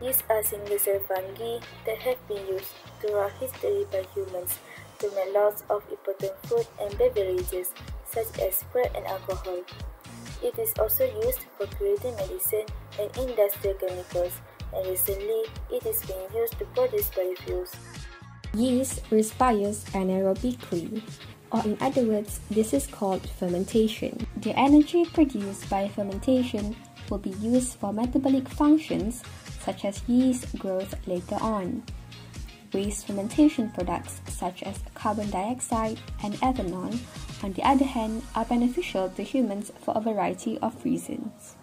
These are single-cell fungi that have been used throughout history by humans to make lots of important food and beverages such as bread and alcohol. It is also used for creating medicine and industrial chemicals, and recently it is being used to produce biofuels. Yeast respires anaerobically, or in other words, this is called fermentation. The energy produced by fermentation will be used for metabolic functions such as yeast growth later on. Waste fermentation products such as carbon dioxide and ethanol, on the other hand, are beneficial to humans for a variety of reasons.